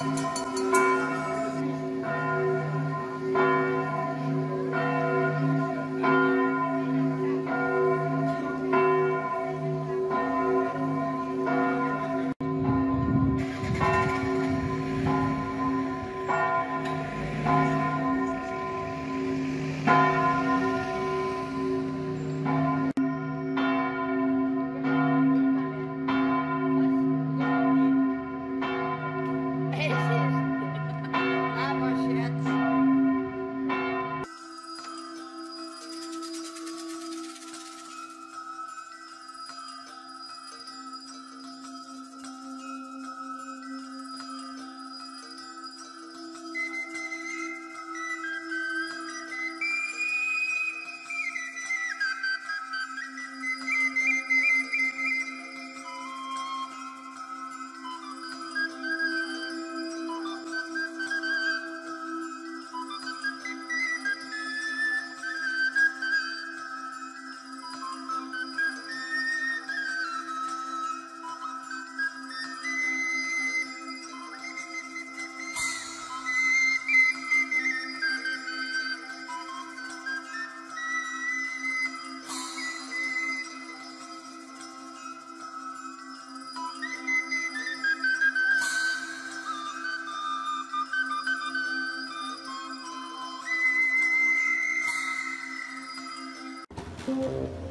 Música 嗯。